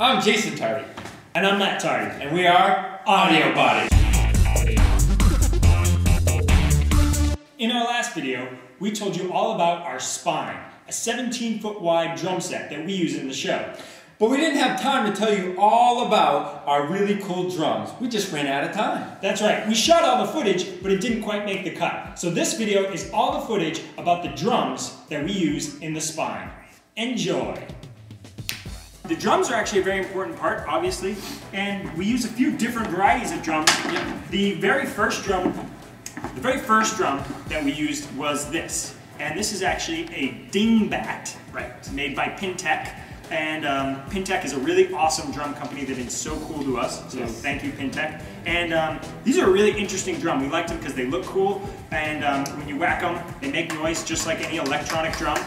I'm Jason Tardy, And I'm Matt Tardy. and we are AudioBody. In our last video, we told you all about our spine, a 17 foot wide drum set that we use in the show. But we didn't have time to tell you all about our really cool drums. We just ran out of time. That's right, we shot all the footage, but it didn't quite make the cut. So this video is all the footage about the drums that we use in the spine. Enjoy! The drums are actually a very important part, obviously, and we use a few different varieties of drums. The very first drum, the very first drum that we used was this, and this is actually a dingbat, right? Made by Pintech, and um, Pintech is a really awesome drum company that is so cool to us. So Yes. thank you, Pintech. And um, these are a really interesting drum. We liked them because they look cool, and um, when you whack them, they make noise just like any electronic drum.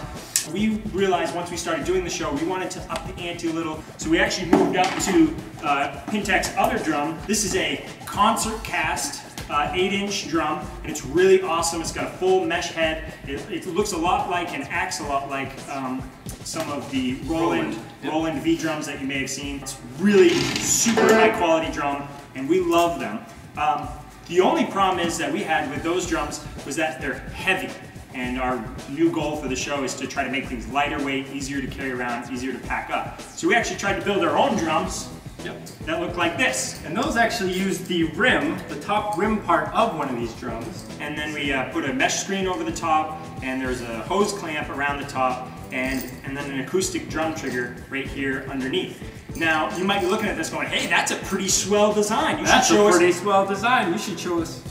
We realized once we started doing the show, we wanted to up the ante a little, so we actually moved up to uh, Pintech's other drum. This is a concert cast uh, 8 inch drum, and it's really awesome. It's got a full mesh head. It, it looks a lot like and acts a lot like um, some of the Roland, Roland, yep. Roland V drums that you may have seen. It's really super high quality drum, and we love them. Um, the only problem is that we had with those drums was that they're heavy. And our new goal for the show is to try to make things lighter weight, easier to carry around, easier to pack up. So we actually tried to build our own drums Yep. that look like this. And those actually use the rim, the top rim part of one of these drums. And then we uh, put a mesh screen over the top, and there's a hose clamp around the top, and, and then an acoustic drum trigger right here underneath. Now, you might be looking at this going, hey, that's a pretty swell design. You That's should show a us pretty swell design. You should show us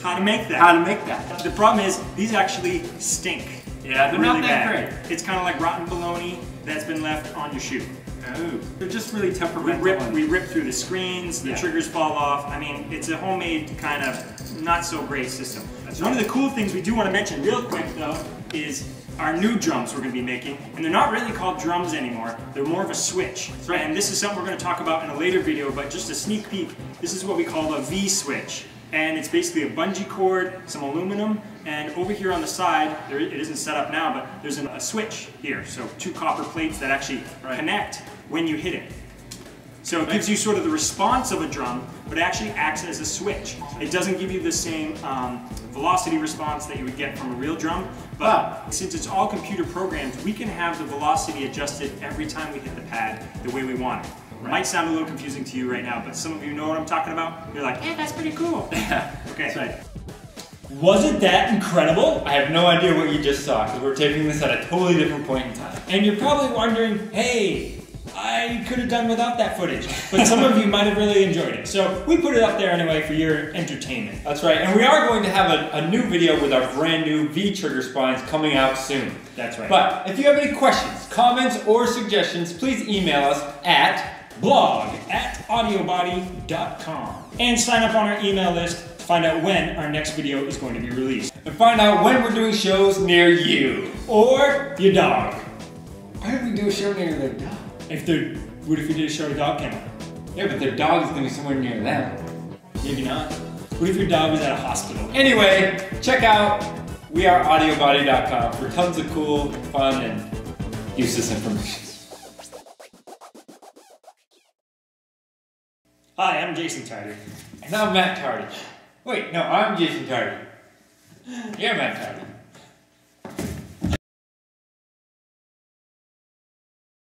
how to make that. how to make that. The problem is, these actually stink. Yeah, they're really not that bad. great. It's kind of like rotten bologna that's been left on your shoe. Oh, they're just really We temperamental. rip, we rip through the screens, the Yeah. triggers fall off. I mean, it's a homemade kind of not so great system. That's One right. of the cool things we do want to mention real quick though is our new drums we're going to be making, and they're not really called drums anymore. They're more of a switch. right. And this is something we're going to talk about in a later video, but just a sneak peek. This is what we call a V switch. And it's basically a bungee cord, some aluminum, and over here on the side, there, it isn't set up now, but there's an, a switch here. So two copper plates that actually Right. connect when you hit it. So it gives you sort of the response of a drum, but it actually acts as a switch. It doesn't give you the same um, velocity response that you would get from a real drum, but since it's all computer programs, we can have the velocity adjusted every time we hit the pad the way we want it. Might sound a little confusing to you right now, but some of you know what I'm talking about. You're like, yeah, that's pretty cool. okay. That's right. Wasn't that incredible? I have no idea what you just saw because we're taping this at a totally different point in time. And you're probably wondering, hey, I could have done without that footage. But some of you might have really enjoyed it. So we put it up there anyway for your entertainment. That's right, and we are going to have a, a new video with our brand new V trigger spines coming out soon. That's right. But if you have any questions, comments, or suggestions, please email us at blog at audiobody.com. And sign up on our email list to find out when our next video is going to be released. and find out when we're doing shows near you. Or your dog. Why don't we do a show near their dog? If they're, what if we did a show to dog kennel? Yeah, but their dog is going to be somewhere near them. Maybe not. What if your dog was at a hospital? Anyway, check out weareaudiobody.com for tons of cool, fun, and useless information. Hi, I'm Jason Tardy. And I'm Matt Tardy. Wait, no, I'm Jason Tardy. You're Matt Tardy.